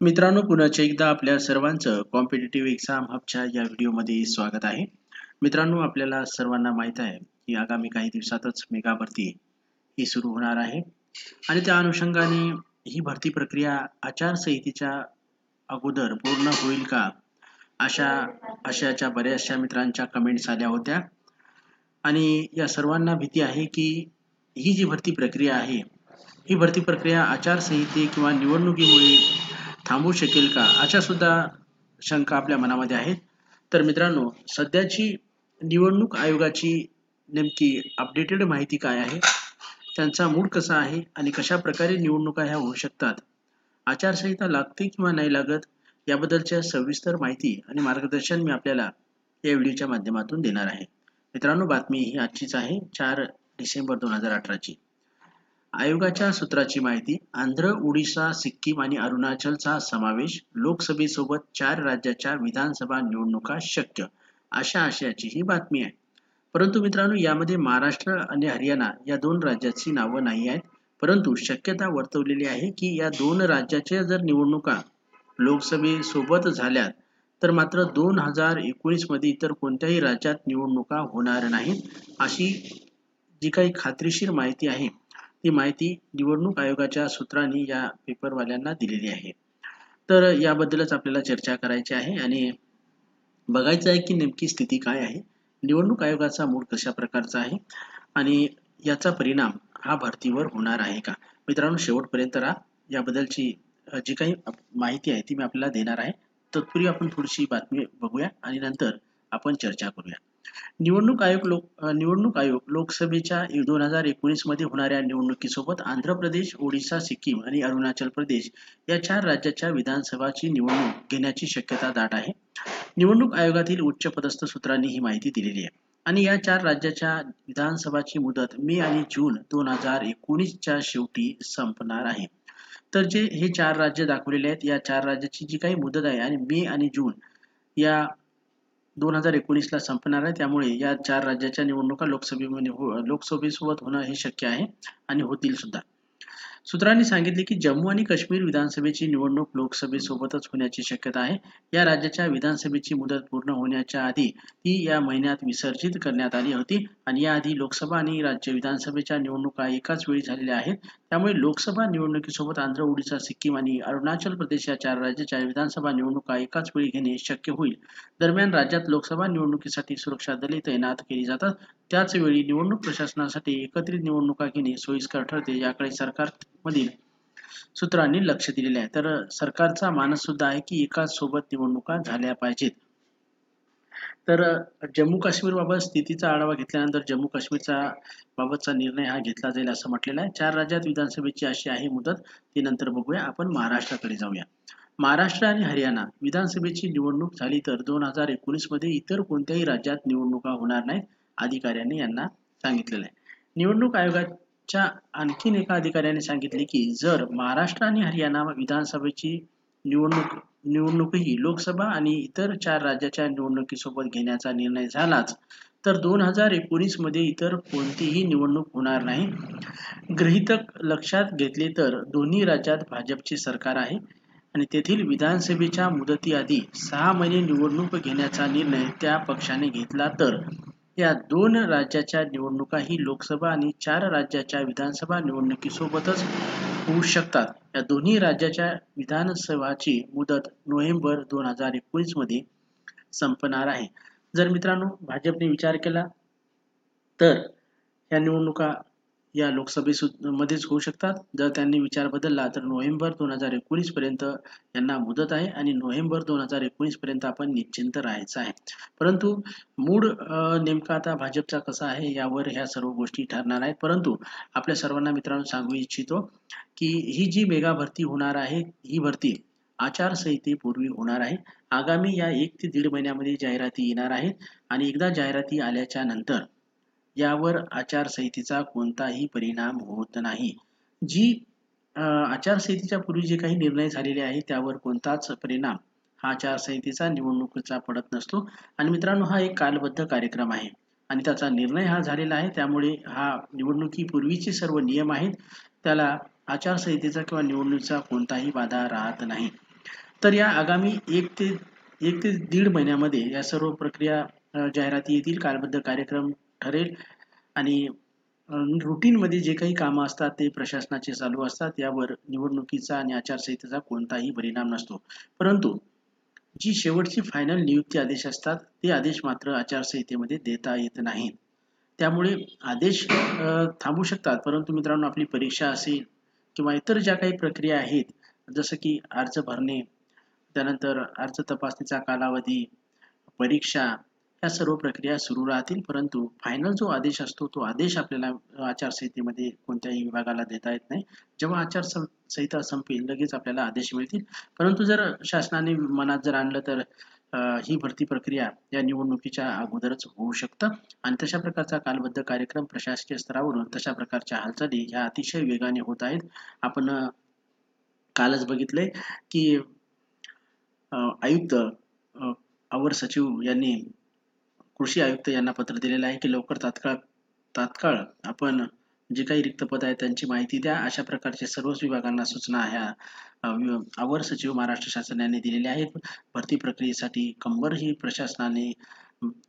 मित्रांनो पुन्हा एकदा आपल्या सर्वांचं कॉम्पिटेटिव्ह एक्झाम हबच्या या व्हिडिओमध्ये स्वागत आहे. मित्रांनो आपल्याला सर्वांना माहीत आहे की आगामी काही दिवसातच मेगा भरती ही सुरू होणार आहे. आणि त्या अनुषंगाने ही भरती प्रक्रिया आचारसंहितेच्या अगोदर पूर्ण होईल का? अशा अशाच्या बऱ्याचशा मित्रांच्या कमेंट्स आल्या होत्या. आणि या सर्वांना भीती आहे की ही जी भरती प्रक्रिया आहे ही भरती प्रक्रिया आचारसंहिते किंवा निवडणुकीमुळे थांबू शकेल का? अशा सुद्धा शंका आपल्या मनामध्ये आहेत. तर मित्रांनो सध्याची निवडणूक आयोगाची नेमकी अपडेटेड माहिती काय आहे? त्यांचा मूड कसा आहे आणि कशा प्रकारे निवडणुका ह्या होऊ शकतात? आचारसंहिता लागते किंवा नाही लागत याबद्दलच्या सविस्तर माहिती आणि मार्गदर्शन मी आपल्याला या व्हिडिओच्या माध्यमातून देणार आहे. मित्रांनो बातमी ही आजचीच आहे चार डिसेंबर दोन हजार अठराची. आयोगाच्या सूत्राची माहिती आंध्र ओडिशा सिक्कीम आणि अरुणाचलचा समावेश लोकसभेसोबत चार राज्याच्या विधानसभा निवडणुका शक्य अशा आशयाची ही बातमी आहे. परंतु मित्रांनो यामध्ये महाराष्ट्र आणि हरियाणा या दोन राज्याची नावं नाही आहेत परंतु शक्यता वर्तवलेली आहे की या दोन राज्याच्या जर निवडणुका लोकसभेसोबत झाल्यात तर मात्र दोन हजार एकोणीसमध्ये इतर कोणत्याही राज्यात निवडणुका होणार नाहीत अशी जी काही खात्रीशीर माहिती आहे ही माहिती निवडणूक आयोगाच्या सूत्रांनी या पेपरवाल्यांना दिलेली आहे. तर याबद्दलच आपल्याला चर्चा करायची आहे आणि बघायचं आहे की नेमकी स्थिती काय आहे. निवडणूक आयोगाचा मूड कशा प्रकारचा आहे आणि याचा परिणाम हा भरतीवर होणार आहे का? मित्रांनो शेवटपर्यंत राहा. याबद्दलची जी काही माहिती आहे ती मी आपल्याला देणार आहे. तत्पूर्वी आपण थोडीशी बातमी बघूया आणि नंतर आपण चर्चा करूया. निवडणूक आयोग लोक निवडणूक आयोग लोकसभेच्या दोन हजार एकोणीसमध्ये होणाऱ्या निवडणुकीसोबत आंध्र प्रदेश ओडिशा सिक्कीम आणि अरुणाचल प्रदेश या चार राज्याच्या विधानसभाची निवडणूक घेण्याची शक्यता दाट आहे. निवडणूक आयोगातील उच्च पदस्थ सूत्रांनी ही माहिती दिलेली आहे. आणि या चार राज्याच्या विधानसभाची मुदत मे आणि जून दोन हजार एकोणीसच्या शेवटी संपणार आहे. तर जे हे चार राज्य दाखवलेले आहेत या चार राज्याची जी काही मुदत आहे आणि मे आणि जून या दोन हजार एकोणीसला संपणार आहे. त्यामुळे या चार राज्याच्या निवडणुका लोकसभेमध्ये हो लोकसभेसोबत होणं हे शक्य आहे आणि होतील सुद्धा. सूत्रांनी सांगितले की जम्मू आणि काश्मीर विधानसभेची निवडणूक लोकसभेसोबतच होण्याची शक्यता आहे. या राज्याच्या विधानसभेची मुदत पूर्ण होण्याच्या आधी ती या महिन्यात विसर्जित करण्यात आली होती. आणि याआधी लोकसभा आणि राज्य विधानसभेच्या निवडणुका एकाच वेळी झालेल्या आहेत. त्यामुळे लोकसभा निवडणुकीसोबत आंध्र ओडिशा सिक्कीम आणि अरुणाचल प्रदेश या चार राज्याच्या विधानसभा निवडणुका एकाच वेळी घेणे शक्य होईल. दरम्यान राज्यात लोकसभा निवडणुकीसाठी सुरक्षा दले तैनात केली जातात. त्याचवेळी निवडणूक प्रशासनासाठी एकत्रित निवडणुका घेणे सोयीस्कर ठरते याकडे सरकार मधील सूत्रांनी लक्ष दिलेले आहे. तर सरकारचा मानस सुद्धा आहे की एकाच सोबत निवडणुका झाल्या पाहिजेत. तर जम्मू काश्मीर बाबत स्थितीचा आढावा घेतल्यानंतर जम्मू काश्मीरचा बाबतचा निर्णय हा घेतला जाईल असं म्हटलेलं आहे. चार राज्यात विधानसभेची अशी आहे मुदत. ती नंतर बघूया. आपण महाराष्ट्राकडे जाऊया. महाराष्ट्र आणि हरियाणा विधानसभेची निवडणूक झाली तर दोन हजार एकोणीसमध्ये इतर कोणत्याही राज्यात निवडणुका होणार नाहीत अधिकाऱ्यांनी यांना सांगितलेलं आहे. निवडणूक आयोगाच्या आणखीन एका अधिकाऱ्याने सांगितले की जर महाराष्ट्र आणि हरियाणा विधानसभेची निवडणूक निवडणूकही लोकसभा आणि इतर चार राज्याच्या निवडणुकीसोबत घेण्याचा निर्णय झालाच. तर दोन हजार एकोणीसमध्ये इतर कोणतीही निवडणूक होणार नाही. गृहितक लक्षात घेतले तर दोन्ही राज्यात भाजपचे सरकार आहे आणि तेथील विधानसभेच्या मुदतीआधी सहा महिने निवडणूक घेण्याचा निर्णय त्या पक्षाने घेतला तर या दोन राज्याच्या निवडणुकाही लोकसभा आणि चार राज्याच्या विधानसभा निवडणुकीसोबतच होऊ शकतात. या दोन्ही राज्याच्या विधानसभाची मुदत नोव्हेंबर दोन हजार एकोणीसमध्ये संपणार आहे. जर मित्रांनो भाजपने विचार केला तर या निवडणुका या लोकसभेमध्येच होऊ शकतात. जर त्यांनी विचार बदलला तर नोव्हेंबर दोन हजार एकोणीस पर्यंत यांना मुदत आहे आणि नोव्हेंबर दोन हजार एकोणीस पर्यंत आपण निश्चिंत राहायचं आहे. परंतु मूड नेमका आता भाजपचा कसा आहे यावर ह्या सर्व गोष्टी ठरणार आहेत. परंतु आपल्या सर्वांना मित्रांनो सांगू इच्छितो की ही जी मेगा भरती होणार आहे ही भरती आचारसंहितेपूर्वी होणार आहे. आगामी या एक ते दीड महिन्यामध्ये जाहिराती येणार आहेत आणि एकदा जाहिराती आल्याच्यानंतर यावर आचारसंहितेचा कोणताही परिणाम होत नाही. जी आचारसंहितेच्या पूर्वी जे काही निर्णय झालेले आहेत त्यावर कोणताच परिणाम हा आचारसंहितेचा निवडणुकीचा पडत नसतो. आणि मित्रांनो हा एक कालबद्ध कार्यक्रम आहे. आणि त्याचा निर्णय हा झालेला आहे. त्यामुळे हा निवडणुकीपूर्वीचे सर्व नियम आहेत. त्याला आचारसंहितेचा किंवा निवडणुकीचा कोणताही बाधा राहत नाही. तर या आगामी एक ते एक ते दीड महिन्यामध्ये या सर्व प्रक्रिया जाहिराती येतील. कालबद्ध कार्यक्रम ठरेल. आणि रुटीनमध्ये जे काही कामं असतात ते प्रशासनाचे चालू असतात. यावर निवडणुकीचा आणि आचारसंहितेचा कोणताही परिणाम नसतो. परंतु जी शेवटची फायनल नियुक्ती आदेश असतात ते आदेश मात्र आचारसंहितेमध्ये देता येत नाहीत. त्यामुळे आदेश थांबू शकतात. परंतु मित्रांनो आपली परीक्षा असेल किंवा इतर ज्या काही प्रक्रिया आहेत जसं की अर्ज भरणे त्यानंतर अर्ज तपासणीचा कालावधी परीक्षा या सर्व प्रक्रिया सुरू राहतील परंतु फायनल जो आदेश असतो तो आदेश आपल्याला आचारसंहितेमध्ये कोणत्याही विभागाला देता येत नाही. जेव्हा आचारसंहिता संपेल लगेच आपल्याला आदेश मिळतील. परंतु जर शासनाने मनात जर आणलं तर ही भरती प्रक्रिया या निवडणुकीच्या अगोदरच होऊ शकतं. आणि तशा प्रकारचा कालबद्ध कार्यक्रम प्रशासकीय स्तरावरून तशा प्रकारच्या हालचाली ह्या अतिशय वेगाने होत आहेत. आपण कालच बघितलंय की आयुक्त अवर सचिव यांनी कृषी आयुक्त यांना पत्र दिलेलं आहे की लवकर तात्काळ तात्काळ आपण जे काही रिक्त पद आहेत त्यांची माहिती द्या. अशा प्रकारचे सर्वच विभागांना सूचना ह्या अवर सचिव महाराष्ट्र शासनाने दिलेल्या आहेत. भरती प्रक्रियेसाठी कंबर ही प्रशासनाने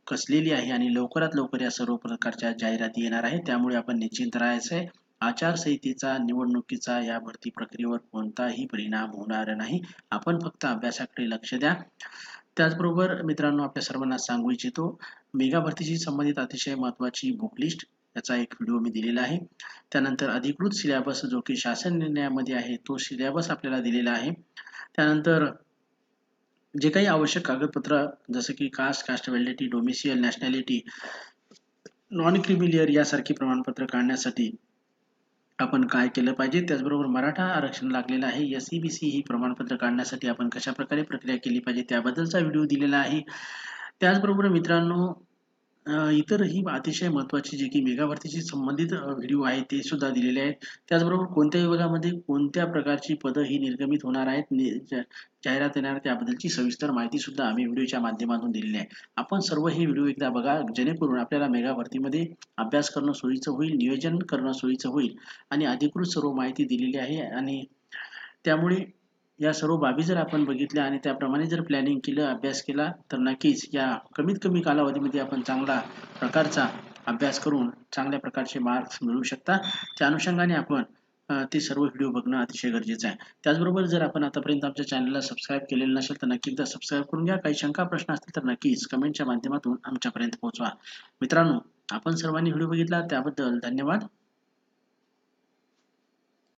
कसलेली आहे आणि लवकरात लवकर या सर्व प्रकारच्या जाहिराती येणार आहेत. त्यामुळे आपण निश्चिंत राहायचं आहे आचारसंहितेचा निवडणुकीचा या भरती प्रक्रियेवर कोणताही परिणाम होणार नाही. आपण फक्त अभ्यासाकडे लक्ष द्या. त्याचबरोबर मित्रांनो आपल्या सर्वांना सांगू इच्छितो मेगा भरतीशी संबंधित अतिशय महत्त्वाची बुक लिस्ट याचा एक व्हिडिओ मी दिलेला आहे. त्यानंतर अधिकृत सिलेबस जो की शासन निर्णयामध्ये आहे तो सिलेबस आपल्याला दिलेला आहे. त्यानंतर जे काही आवश्यक कागदपत्र जसं की caste caste validity domicile nationality non creamy layer यासारखी प्रमाणपत्र काढण्यासाठी आपण काय केलं पाहिजे? त्याचबरोबर मराठा आरक्षण लागलेलं आहे. एस सी बी सी ही प्रमाणपत्र काढण्यासाठी आपण कशाप्रकारे प्रक्रिया केली पाहिजे? त्याबद्दलचा व्हिडिओ दिलेला आहे. त्याचबरोबर मित्रांनो इतरही अतिशय महत्त्वाची जे की मेगाभरतीशी संबंधित व्हिडिओ आहे ते सुद्धा दिलेले आहेत. त्याचबरोबर कोणत्या विभागामध्ये कोणत्या प्रकारची पदं ही निर्गमित होणार आहेत नि- जाहिरात येणार त्याबद्दलची सविस्तर माहिती सुद्धा आम्ही व्हिडिओच्या माध्यमातून दिलेली आहे. आपण सर्व हे व्हिडिओ एकदा बघा जेणेकरून आपल्याला मेगा भरतीमध्ये अभ्यास करणं सोयीचं होईल नियोजन करणं सोयीचं होईल आणि अधिकृत सर्व माहिती दिलेली आहे आणि त्यामुळे या सर्व बाबी जर आपण बघितल्या आणि त्याप्रमाणे जर प्लॅनिंग केलं अभ्यास केला तर नक्कीच या कमीत कमी कालावधीमध्ये आपण चांगला प्रकारचा अभ्यास करून चांगल्या प्रकारचे मार्क्स मिळवू शकता. त्या अनुषंगाने आपण ते सर्व व्हिडिओ बघणं अतिशय गरजेचं आहे. त्याचबरोबर जर आपण आतापर्यंत आमच्या चॅनलला सबस्क्राईब केलेलं नसेल तर नक्की एकदा सबस्क्राईब करून घ्या. काही शंका प्रश्न असतील तर नक्कीच कमेंटच्या माध्यमातून आमच्यापर्यंत पोहोचवा. मित्रांनो आपण सर्वांनी व्हिडिओ बघितला त्याबद्दल धन्यवाद.